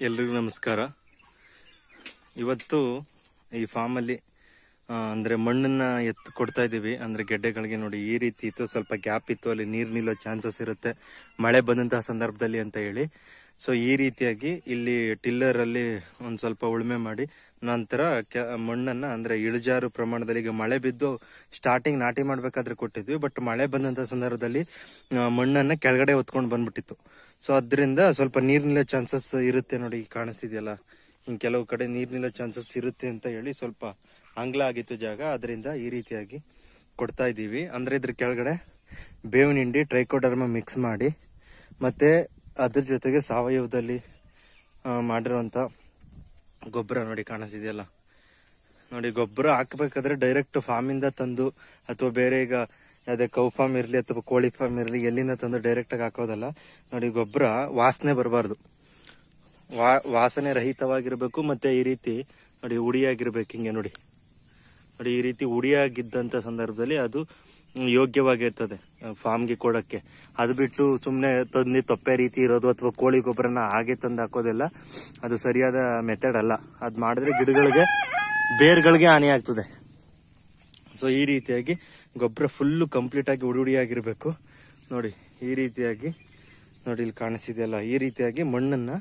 ಎಲ್ರಿಗೂ ನಮಸ್ಕಾರ. ಇವತ್ತು ಈ ಫಾರ್ಮಲ್ಲಿ ಅಂದರೆ ಮಣ್ಣನ್ನು ಎತ್ತು ಕೊಡ್ತಾ ಇದ್ದೀವಿ. ಅಂದರೆ ಗೆಡ್ಡೆಗಳಿಗೆ ನೋಡಿ ಈ ರೀತಿ ಇತ್ತು. ಸ್ವಲ್ಪ ಗ್ಯಾಪ್ ಇತ್ತು. ಅಲ್ಲಿ ನೀರು ನಿಲ್ಲೋ ಚಾನ್ಸಸ್ ಇರುತ್ತೆ. ಮಳೆ ಬಂದಂತಹ ಸಂದರ್ಭದಲ್ಲಿ ಅಂತ ಹೇಳಿ. ಸೊ ಈ ರೀತಿಯಾಗಿ ಇಲ್ಲಿ ಟಿಲ್ಲರಲ್ಲಿ ಒಂದು ಸ್ವಲ್ಪ ಉಳುಮೆ ಮಾಡಿ, ನಂತರ ಕೆ- ಮಣ್ಣನ್ನ ಅಂದ್ರೆ ಇಳಿಜಾರು ಪ್ರಮಾಣದಲ್ಲಿ ಈಗ ಮಳೆ ಬಿದ್ದು ಸ್ಟಾರ್ಟಿಂಗ್ ನಾಟಿ ಮಾಡಬೇಕಾದ್ರೆ ಕೊಟ್ಟಿದ್ವಿ. ಬಟ್ ಮಳೆ ಬಂದಂಥ ಸಂದರ್ಭದಲ್ಲಿ ಮಣ್ಣನ್ನ ಕೆಳಗಡೆ ಹೊತ್ಕೊಂಡು ಬಂದ್ಬಿಟ್ಟಿತ್ತು. ಸೊ ಅದರಿಂದ ಸ್ವಲ್ಪ ನೀರ್ ನಿಲ್ಲೋ ಚಾನ್ಸಸ್ ಇರುತ್ತೆ ನೋಡಿ ಕಾಣಿಸ್ತಿದೆಯಲ್ಲ? ಇನ್ ಕೆಲವು ಕಡೆ ನೀರ್ ನಿಲ್ಲೋ ಚಾನ್ಸಸ್ ಇರುತ್ತೆ ಅಂತ ಹೇಳಿ ಸ್ವಲ್ಪ ಅಂಗ್ಲ ಆಗಿತ್ತು ಜಾಗ, ಅದರಿಂದ ಈ ರೀತಿಯಾಗಿ ಕೊಡ್ತಾ ಇದ್ದೀವಿ. ಅಂದ್ರೆ ಇದ್ರ ಕೆಳಗಡೆ ಬೇವಿನ ಹಿಂಡಿ ಟ್ರೈಕೋಡರ್ಮ ಮಿಕ್ಸ್ ಮಾಡಿ, ಮತ್ತೆ ಅದ್ರ ಜೊತೆಗೆ ಸಾವಯವದಲ್ಲಿ ಮಾಡಿರುವಂಥ ಗೊಬ್ಬರ ನೋಡಿ ಕಾಣಿಸ್ತಿದೆಯಲ್ಲ? ನೋಡಿ, ಗೊಬ್ಬರ ಹಾಕ್ಬೇಕಾದ್ರೆ ಡೈರೆಕ್ಟ್ ಫಾರ್ಮ್ ಇಂದ ತಂದು, ಅಥವಾ ಬೇರೆ ಈಗ ಯಾವ್ದೇ ಕೌ ಫಾರ್ಮ್ ಇರ್ಲಿ ಅಥವಾ ಕೋಳಿ ಫಾರ್ಮ್ ಇರ್ಲಿ ಎಲ್ಲಿಂದ ತಂದು ಡೈರೆಕ್ಟ್ ಆಗಿ ಹಾಕೋದಲ್ಲ. ನೋಡಿ ಗೊಬ್ಬರ ವಾಸನೆ ಬರಬಾರ್ದು. ವಾ, ವಾಸನೆ ರಹಿತವಾಗಿರಬೇಕು ಮತ್ತೆ ಈ ರೀತಿ ನೋಡಿ ಉಡಿಯಾಗಿರ್ಬೇಕು ಹಿಂಗೆ ನೋಡಿ. ನೋಡಿ ಈ ರೀತಿ ಉಡಿಯಾಗಿದ್ದಂಥ ಸಂದರ್ಭದಲ್ಲಿ ಅದು ಯೋಗ್ಯವಾಗಿರ್ತದೆ ಫಾರ್ಮ್ಗೆ ಕೊಡಕ್ಕೆ. ಅದು ಬಿಟ್ಟು ಸುಮ್ಮನೆ ತಂದು ತೊಪ್ಪೆ ರೀತಿ ಇರೋದು ಅಥವಾ ಕೋಳಿ ಗೊಬ್ಬರನ ಹಾಗೆ ತಂದು ಹಾಕೋದೆಲ್ಲ ಅದು ಸರಿಯಾದ ಮೆಥಡ್ ಅಲ್ಲ. ಅದು ಮಾಡಿದ್ರೆ ಗಿಡಗಳಿಗೆ, ಬೇರ್ಗಳಿಗೆ ಹಾನಿ ಆಗ್ತದೆ ಸೊ ಈ ರೀತಿಯಾಗಿ ಗೊಬ್ಬರ ಫುಲ್ಲು ಕಂಪ್ಲೀಟಾಗಿ ಆಗಿ ಉಡಿ ಉಡಿಯಾಗಿರ್ಬೇಕು ನೋಡಿ, ಈ ರೀತಿಯಾಗಿ, ನೋಡಿ ಇಲ್ಲಿ ಕಾಣಿಸಿದೆಯಲ್ಲ ಈ ರೀತಿಯಾಗಿ ಮಣ್ಣನ್ನು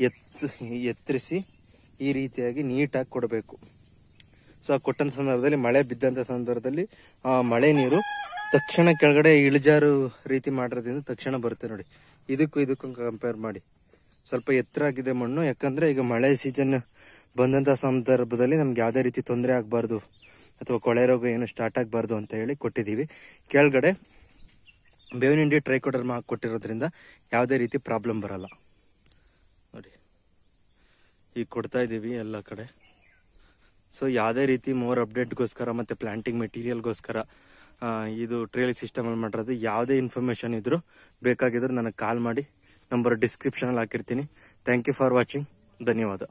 ಎತ್, ಎತ್ತರಿಸಿ ಈ ರೀತಿಯಾಗಿ ನೀಟಾಗಿ ಕೊಡಬೇಕು. ಸೊ ಆ ಕೊಟ್ಟಂಥ ಸಂದರ್ಭದಲ್ಲಿ, ಮಳೆ ಬಿದ್ದಂಥ ಸಂದರ್ಭದಲ್ಲಿ, ಆ ಮಳೆ ನೀರು ತಕ್ಷಣ ಕೆಳಗಡೆ ಇಳಿಜಾರು ರೀತಿ ಮಾಡಿರೋದ್ರಿಂದ ತಕ್ಷಣ ಬರುತ್ತೆ ನೋಡಿ. ಇದಕ್ಕೂ ಇದಕ್ಕೂ ಕಂಪೇರ್ ಮಾಡಿ. ಸ್ವಲ್ಪ ಎತ್ತರ ಆಗಿದೆ ಮಣ್ಣು, ಯಾಕಂದರೆ ಈಗ ಮಳೆ ಸೀಸನ್ ಬಂದಂಥ ಸಂದರ್ಭದಲ್ಲಿ ನಮ್ಗೆ ಯಾವುದೇ ರೀತಿ ತೊಂದರೆ ಆಗಬಾರ್ದು. ಅಥವಾ ಕೊಳೆ ರೋಗ ಏನು ಸ್ಟಾರ್ಟ್ ಆಗಬಾರ್ದು ಅಂತ ಹೇಳಿ ಕೊಟ್ಟಿದ್ದೀವಿ. ಕೆಳಗಡೆ ಬೇವಿನ ಹಿಂಡಿ ಟ್ರೈಕೋಡರ್ಮ ಕೊಟ್ಟಿರೋದ್ರಿಂದ ಯಾವುದೇ ರೀತಿ ಪ್ರಾಬ್ಲಮ್ ಬರಲ್ಲ. ನೋಡಿ, ಈಗ ಕೊಡ್ತಾ ಇದ್ದೀವಿ ಎಲ್ಲ ಕಡೆ. ಸೊ ಯಾವುದೇ ರೀತಿ ಮೋರ್ ಅಪ್ಡೇಟ್ಗೋಸ್ಕರ ಮತ್ತು ಪ್ಲಾಂಟಿಂಗ್ ಮೆಟೀರಿಯಲ್ಗೋಸ್ಕರ ಇದು ಟ್ರೇಲ್ ಸಿಸ್ಟಮಲ್ಲಿ ಮಾಡಿರೋದು ಯಾವುದೇ ಇನ್ಫಾರ್ಮೇಷನ್ ಇದ್ದರೂ ಬೇಕಾಗಿದ್ದರೂ ನನಗೆ ಕಾಲ್ ಮಾಡಿ, ನಂಬರ್ ಡಿಸ್ಕ್ರಿಪ್ಷನಲ್ಲಿ ಹಾಕಿರ್ತೀನಿ. ಥ್ಯಾಂಕ್ ಯು ಫಾರ್ ವಾಚಿಂಗ್ ಧನ್ಯವಾದ.